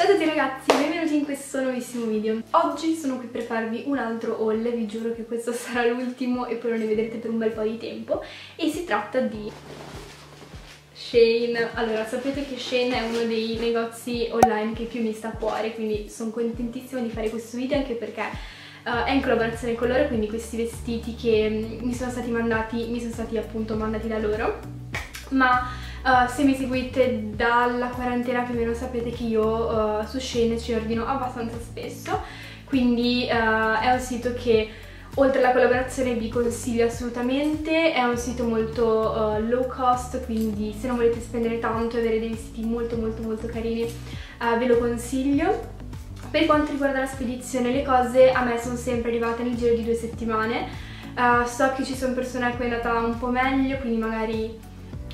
Ciao a tutti ragazzi, benvenuti in questo nuovissimo video. Oggi sono qui per farvi un altro haul, vi giuro che questo sarà l'ultimo e poi non ne vedrete per un bel po' di tempo. E si tratta di Shane. Allora, sapete che Shane è uno dei negozi online che più mi sta a cuore, quindi sono contentissima di fare questo video anche perché uh, è in collaborazione con loro, quindi questi vestiti che mm, mi sono stati mandati, mi sono stati appunto mandati da loro. Ma Uh, se mi seguite dalla quarantena più o meno sapete che io uh, su Shane ci ordino abbastanza spesso, quindi uh, è un sito che oltre alla collaborazione vi consiglio assolutamente, è un sito molto low cost, quindi se non volete spendere tanto e avere dei vestiti molto molto molto carini ve lo consiglio. Per quanto riguarda la spedizione, le cose a me sono sempre arrivate nel giro di due settimane. So che ci sono persone a cui è andata un po' meglio, quindi magari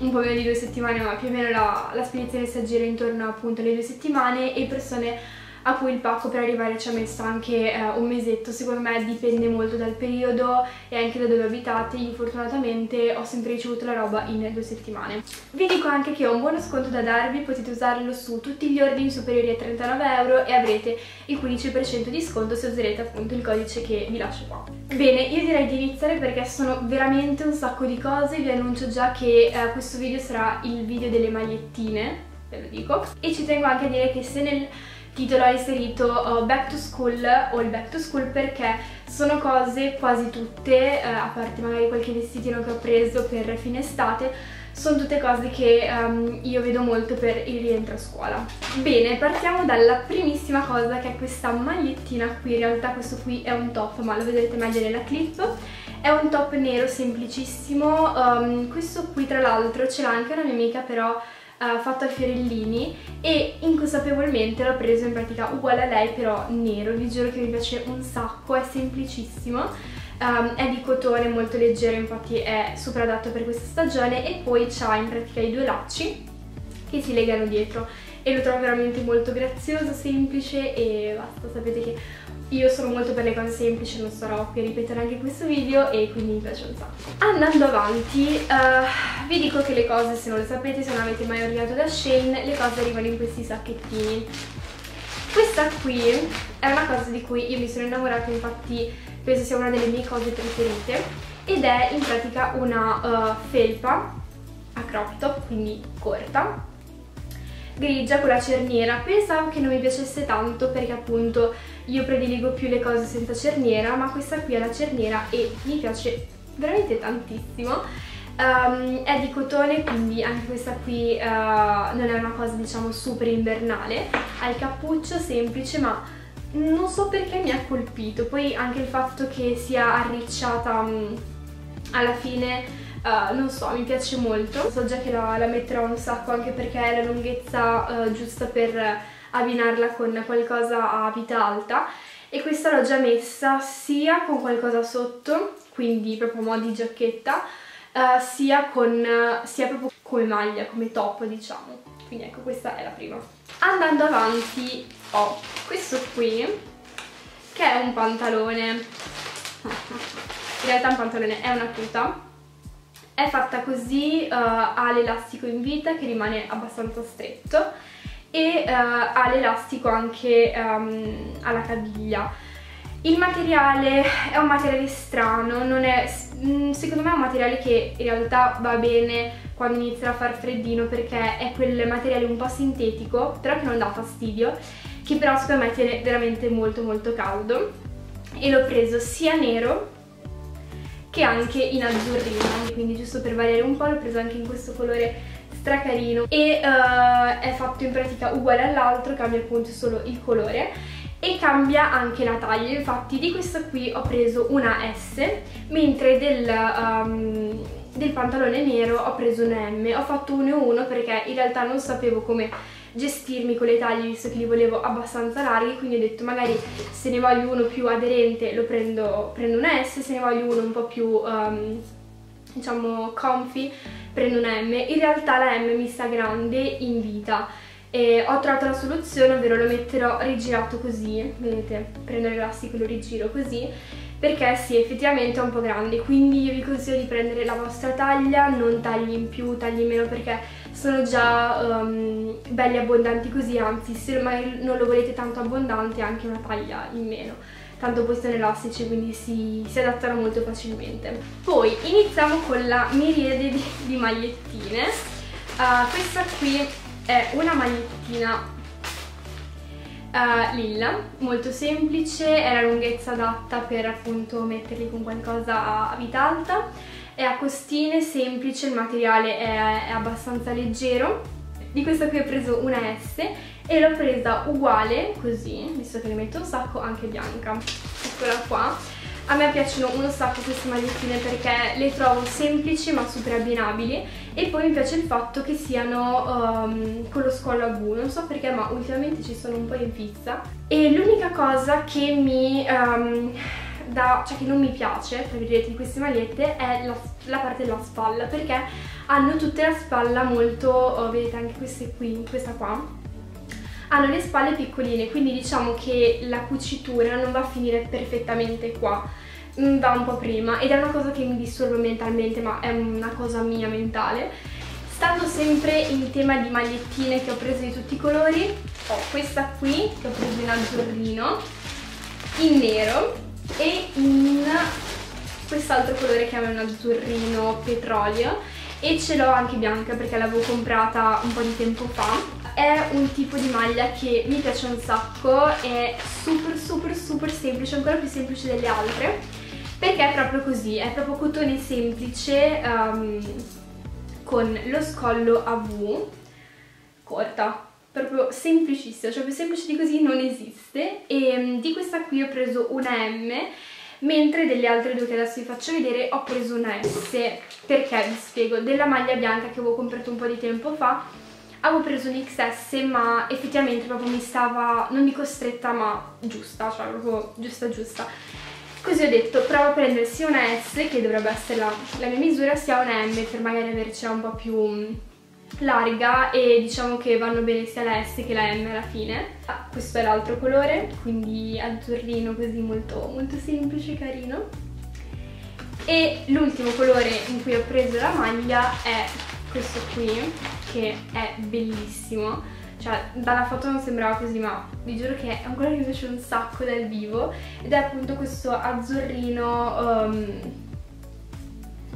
un po' meno di due settimane, ma più o meno la, la spedizione si aggira intorno appunto alle due settimane e persone a cui il pacco per arrivare ci ha messo anche eh, un mesetto, secondo me dipende molto dal periodo e anche da dove abitate, io fortunatamente ho sempre ricevuto la roba in due settimane. Vi dico anche che ho un buono sconto da darvi, potete usarlo su tutti gli ordini superiori a 39 euro e avrete il 15% di sconto se userete appunto il codice che vi lascio qua. Bene, io direi di iniziare perché sono veramente un sacco di cose, vi annuncio già che eh, questo video sarà il video delle magliettine, ve lo dico, e ci tengo anche a dire che se nel titolo ho inserito uh, back to school o il back to school perché sono cose quasi tutte, uh, a parte magari qualche vestitino che ho preso per fine estate, sono tutte cose che um, io vedo molto per il rientro a scuola. Bene, partiamo dalla primissima cosa che è questa magliettina qui, in realtà questo qui è un top ma lo vedrete meglio nella clip. È un top nero semplicissimo, um, questo qui tra l'altro ce l'ha anche una mia amica però uh, fatto a fiorellini e inconsapevolmente l'ho preso in pratica uguale a lei però nero, vi giuro che mi piace un sacco, è semplicissimo. Um, è di cotone molto leggero, infatti è super adatto per questa stagione e poi ha in pratica i due lacci che si legano dietro e lo trovo veramente molto grazioso, semplice e basta, sapete che io sono molto per le cose semplici, non sarò qui a ripetere anche questo video e quindi mi piace un sacco. Andando avanti, uh, vi dico che le cose, se non le sapete, se non avete mai ordinato da Shane, le cose arrivano in questi sacchettini. Questa qui è una cosa di cui io mi sono innamorata, infatti penso sia una delle mie cose preferite, ed è in pratica una uh, felpa a crop top, quindi corta, grigia con la cerniera. Pensavo che non mi piacesse tanto perché appunto io prediligo più le cose senza cerniera, ma questa qui ha la cerniera e mi piace veramente tantissimo. Um, è di cotone quindi anche questa qui uh, non è una cosa diciamo super invernale ha il cappuccio semplice ma non so perché mi ha colpito poi anche il fatto che sia arricciata um, alla fine uh, non so, mi piace molto. So già che la, la metterò un sacco anche perché è la lunghezza uh, giusta per abbinarla con qualcosa a vita alta e questa l'ho già messa sia con qualcosa sotto, quindi proprio mo' di giacchetta, uh, sia, con, sia proprio come maglia, come top diciamo. Quindi ecco, questa è la prima. Andando avanti ho questo qui, che è un pantalone. In realtà un pantalone è una tuta, è fatta così, uh, ha l'elastico in vita che rimane abbastanza stretto e uh, ha l'elastico anche um, alla caviglia. Il materiale è un materiale strano, è, mm, secondo me è un materiale che in realtà va bene quando inizia a far freddino perché è quel materiale un po' sintetico, però che non dà fastidio, che però secondo me tiene veramente molto molto caldo e l'ho preso sia nero che anche in azzurrino quindi giusto per variare un po' l'ho preso anche in questo colore stracarino e uh, è fatto in pratica uguale all'altro cambia appunto solo il colore e cambia anche la taglia. Infatti di questa qui ho preso una S mentre del, um, del pantalone nero ho preso una M. Ho fatto uno e uno perché in realtà non sapevo come gestirmi con le taglie visto che li volevo abbastanza larghi quindi ho detto magari se ne voglio uno più aderente lo prendo, prendo una S se ne voglio uno un po' più um, diciamo comfy prendo una M. In realtà la M mi sta grande in vita e ho trovato la soluzione ovvero lo metterò rigirato così vedete prendo l'elastico e lo rigiro così perché sì, effettivamente è un po' grande, quindi io vi consiglio di prendere la vostra taglia, non tagli in più, tagli in meno perché sono già um, belli abbondanti così, anzi se magari non lo volete tanto abbondante anche una taglia in meno tanto poi sono elastici quindi si, si, adattano molto facilmente. Poi iniziamo con la miriade di, di magliettine. Uh, questa qui è una magliettina uh, lilla, molto semplice, è la lunghezza adatta per appunto metterli con qualcosa a vita alta, è a costine, semplice, il materiale è, è abbastanza leggero. Di questa qui ho preso una S e l'ho presa uguale, così, visto che ne metto un sacco, anche bianca. Eccola qua. A me piacciono uno sacco queste magliettine perché le trovo semplici ma super abbinabili e poi mi piace il fatto che siano um, con lo scollo a V, non so perché ma ultimamente ci sono un po' in fissa e l'unica cosa che mi... Um, da, cioè che non mi piace, tra virgolette, di queste magliette è la, la, parte della spalla perché hanno tutte la spalla molto, oh, vedete anche queste qui, questa qua. Hanno le spalle piccoline quindi diciamo che la cucitura non va a finire perfettamente qua mm, va un po' prima ed è una cosa che mi disturba mentalmente ma è una cosa mia mentale. Stando sempre in tema di magliettine che ho preso di tutti i colori ho questa qui che ho preso in azzurrino in nero e in quest'altro colore che è un azzurrino petrolio. E ce l'ho anche bianca perché l'avevo comprata un po' di tempo fa. È un tipo di maglia che mi piace un sacco, è super super super semplice, ancora più semplice delle altre, perché è proprio così, è proprio cotone semplice um, con lo scollo a V, corta, proprio semplicissima, cioè più semplice di così non esiste. E um, di questa qui ho preso una M mentre delle altre due che adesso vi faccio vedere ho preso una S. Perché? Vi spiego, della maglia bianca che avevo comprato un po' di tempo fa avevo preso un XS ma effettivamente proprio mi stava, non dico stretta ma giusta, cioè proprio giusta giusta. Così ho detto provo a prendere sia una S che dovrebbe essere la, la mia misura sia una M per magari avercela un po' più mm, larga e diciamo che vanno bene sia la S che la M alla fine. Ah, questo è l'altro colore, quindi azzurrino così molto, molto semplice carino. E l'ultimo colore in cui ho preso la maglia è questo qui che è bellissimo cioè dalla foto non sembrava così ma vi giuro che è un colore che mi piace un sacco dal vivo ed è appunto questo azzurrino um,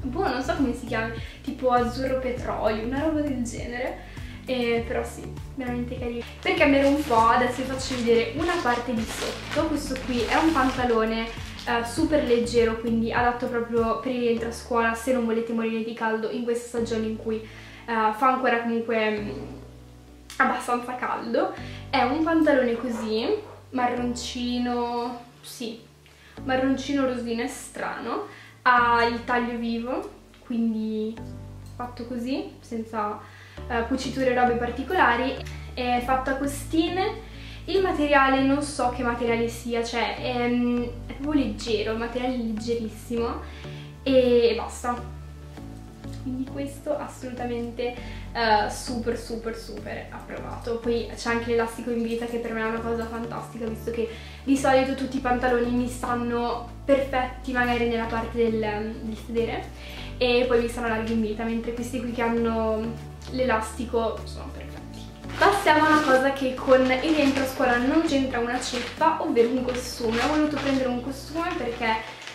boh non so come si chiama tipo azzurro petrolio una roba del genere eh, però sì, veramente carino. Per cambiare un po', adesso vi faccio vedere una parte di sotto. Questo qui è un pantalone eh, super leggero, quindi adatto proprio per il rientro a scuola se non volete morire di caldo in questa stagione in cui uh, fa ancora comunque um, abbastanza caldo. È un pantalone così, marroncino, sì, marroncino rosino e strano, ha il taglio vivo, quindi fatto così, senza uh, cuciture e robe particolari, è fatto a costine, il materiale non so che materiale sia, cioè è, è proprio leggero, il materiale è leggerissimo e basta quindi questo assolutamente uh, super super super approvato. Poi c'è anche l'elastico in vita che per me è una cosa fantastica visto che di solito tutti i pantaloni mi stanno perfetti magari nella parte del, del sedere e poi mi stanno larghi in vita mentre questi qui che hanno l'elastico sono perfetti. Passiamo a una cosa che con il rientro a scuola non c'entra una ceppa, ovvero un costume. Ho voluto prendere un costume perché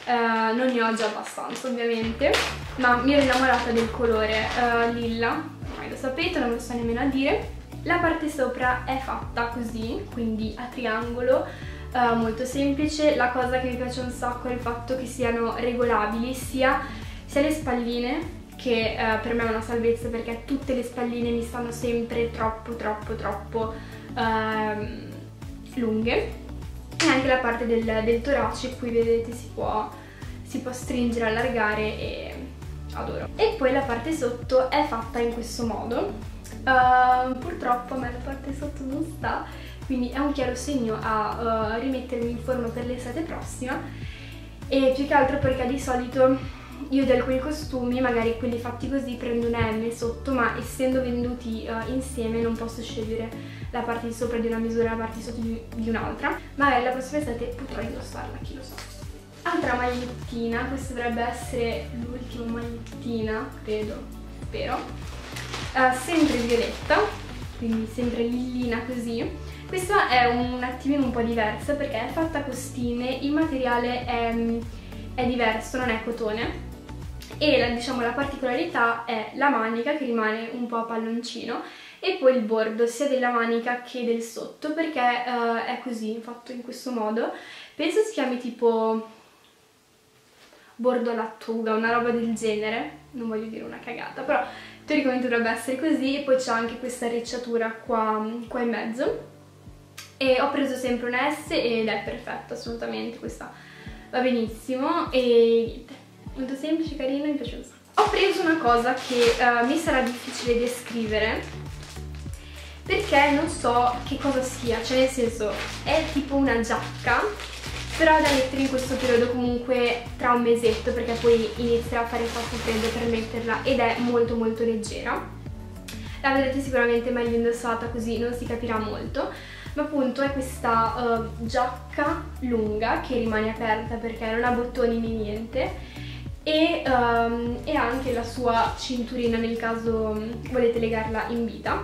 eh, non ne ho già abbastanza ovviamente ma mi ero innamorata del colore uh, lilla. Ormai lo sapete non lo so nemmeno a dire. La parte sopra è fatta così quindi a triangolo uh, molto semplice. La cosa che mi piace un sacco è il fatto che siano regolabili sia, sia le spalline che uh, per me è una salvezza perché tutte le spalline mi stanno sempre troppo troppo troppo uh, lunghe. E anche la parte del, del torace qui vedete si può, si può stringere, allargare e adoro. E poi la parte sotto è fatta in questo modo, uh, purtroppo a me la parte sotto non sta, quindi è un chiaro segno a uh, rimettermi in forma per l'estate prossima e più che altro perché di solito io di alcuni costumi, magari quelli fatti così, prendo una M sotto, ma essendo venduti uh, insieme non posso scegliere la parte di sopra di una misura e la parte di sotto di, di un'altra. Magari la prossima estate potrò indossarla, chi lo sa. Altra magliettina, questa dovrebbe essere l'ultima magliettina, credo, spero. uh, sempre violetta, quindi sempre lillina così. Questa è un attimino un po' diversa perché è fatta a costine, il materiale è, è diverso, non è cotone e la, diciamo, la particolarità è la manica che rimane un po' a palloncino e poi il bordo sia della manica che del sotto perché uh, è così, fatto in questo modo. Penso si chiami tipo bordo lattuga, una roba del genere, non voglio dire una cagata, però teoricamente dovrebbe essere così e poi c'è anche questa ricciatura qua, qua in mezzo. E ho preso sempre una S ed è perfetta assolutamente, questa va benissimo. E niente, molto semplice, carino, mi piace un sacco. Ho preso una cosa che uh, mi sarà difficile descrivere perché non so che cosa sia, cioè nel senso è tipo una giacca però da mettere in questo periodo comunque tra un mesetto perché poi inizierà a fare troppo freddo per metterla ed è molto molto leggera. La vedrete sicuramente meglio indossata così non si capirà molto. Ma appunto è questa uh, giacca lunga che rimane aperta perché non ha bottoni né niente. E, um, e anche la sua cinturina nel caso volete legarla in vita.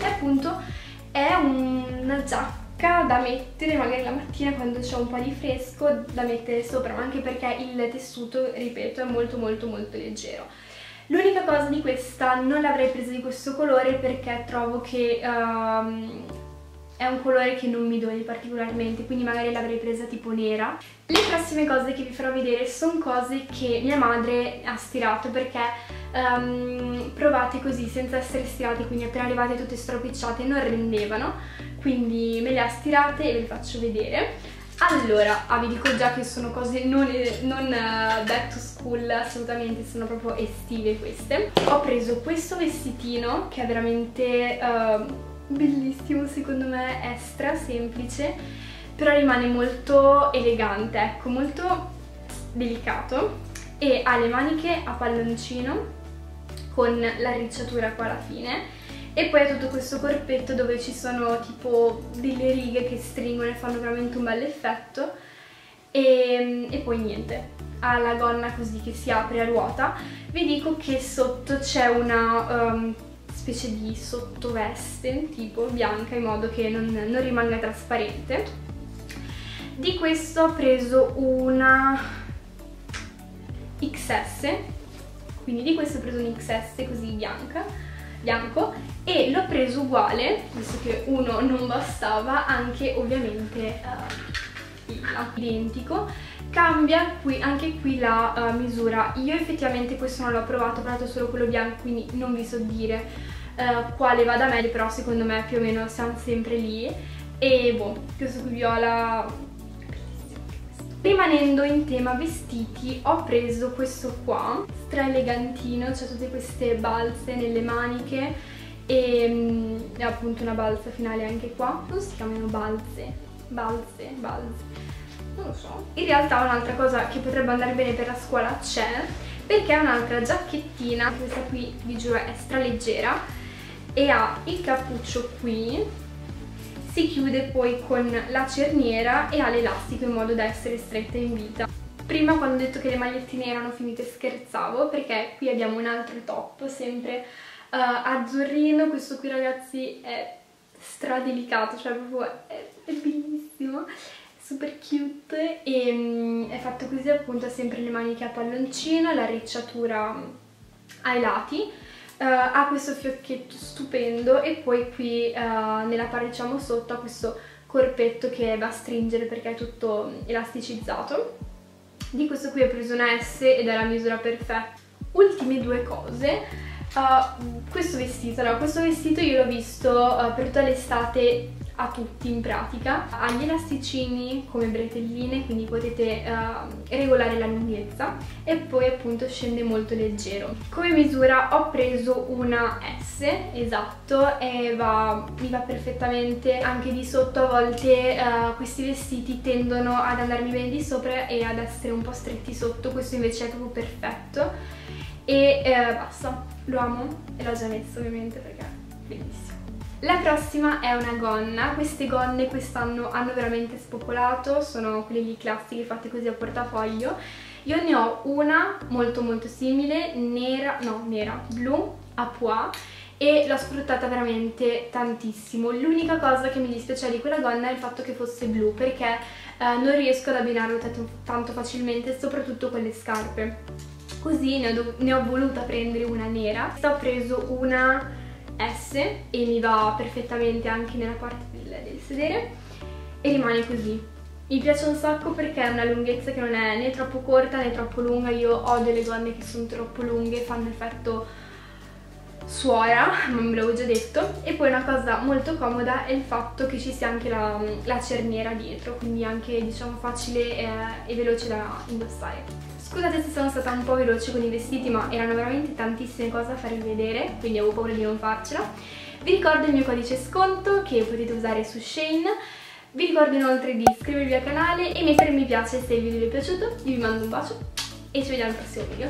E appunto è una giacca da mettere magari la mattina quando c'è un po' di fresco da mettere sopra anche perché il tessuto ripeto è molto molto molto leggero l'unica cosa di questa non l'avrei presa di questo colore perché trovo che um, è un colore che non mi doni particolarmente, quindi magari l'avrei presa tipo nera. Le prossime cose che vi farò vedere sono cose che mia madre ha stirato perché um, provate così senza essere stirate, quindi appena arrivate tutte stropicciate non rendevano, quindi me le ha stirate e ve le faccio vedere. Allora, ah, vi dico già che sono cose non, non uh, back to school, assolutamente, sono proprio estive queste. Ho preso questo vestitino che è veramente... Uh, bellissimo secondo me, è stra semplice, però rimane molto elegante, ecco, molto delicato e ha le maniche a palloncino con la ricciatura qua alla fine e poi ha tutto questo corpetto dove ci sono tipo delle righe che stringono e fanno veramente un bel effetto. E, e poi niente, ha la gonna così che si apre a ruota. Vi dico che sotto c'è una um, specie di sottoveste tipo bianca in modo che non, non rimanga trasparente. Di questo ho preso una XS quindi di questo ho preso un XS così bianca bianco e l'ho preso uguale visto che uno non bastava anche ovviamente uh, identico. Cambia qui, anche qui la uh, misura. Io effettivamente questo non l'ho provato ho provato solo quello bianco quindi non vi so dire uh, quale vada meglio, però secondo me più o meno siamo sempre lì. E boh, questo qui viola. Rimanendo in tema vestiti ho preso questo qua, stra elegantino, c'è tutte queste balze nelle maniche e, mm, e, appunto una balza finale anche qua. Non si chiamano? Balze, balze, balze, non lo so. In realtà un'altra cosa che potrebbe andare bene per la scuola c'è perché è un'altra giacchettina, questa qui vi giuro è stra leggera e ha il cappuccio qui. Si chiude poi con la cerniera e ha l'elastico in modo da essere stretta in vita. Prima quando ho detto che le magliettine erano finite scherzavo perché qui abbiamo un altro top sempre azzurrino questo qui ragazzi è stradelicato cioè proprio è, è bellissimo super cute e um, è fatto così appunto ha sempre le maniche a palloncino la ricciatura ai lati Uh, ha questo fiocchetto stupendo e poi qui uh, nella parte diciamo sotto ha questo corpetto che va a stringere perché è tutto elasticizzato. Di questo qui ho preso una S ed è la misura perfetta. Ultime due cose. Uh, questo vestito, allora questo vestito io l'ho visto per tutta l'estate a tutti in pratica. Ha gli elasticini come bretelline quindi potete uh, regolare la lunghezza e poi appunto scende molto leggero. Come misura ho preso una S esatto e va, mi va perfettamente. Anche di sotto a volte uh, questi vestiti tendono ad andarmi bene di sopra e ad essere un po' stretti sotto. Questo invece è proprio perfetto. E eh, basta lo amo e l'ho già messo ovviamente perché è bellissimo la prossima è una gonna, queste gonne quest'anno hanno veramente spopolato, sono quelle lì classiche fatte così a portafoglio io ne ho una molto molto simile, nera, no nera, blu, a pois e l'ho sfruttata veramente tantissimo. L'unica cosa che mi dispiace di quella gonna è il fatto che fosse blu perché eh, non riesco ad abbinarlo tanto facilmente, soprattutto con le scarpe. Così ne ho, ne ho voluta prendere una nera, ho preso una S e mi va perfettamente anche nella parte del, del sedere e rimane così. Mi piace un sacco perché è una lunghezza che non è né troppo corta né troppo lunga, io ho delle gonne che sono troppo lunghe, fanno effetto suora, ma me l'avevo già detto, e poi una cosa molto comoda è il fatto che ci sia anche la, la cerniera dietro, quindi anche diciamo facile e, e veloce da indossare. Scusate se sono stata un po' veloce con i vestiti, ma erano veramente tantissime cose da farvi vedere, quindi avevo paura di non farcela. Vi ricordo il mio codice sconto che potete usare su Shane, vi ricordo inoltre di iscrivervi al canale e mettere mi piace se il video vi è piaciuto, io vi mando un bacio e ci vediamo al prossimo video.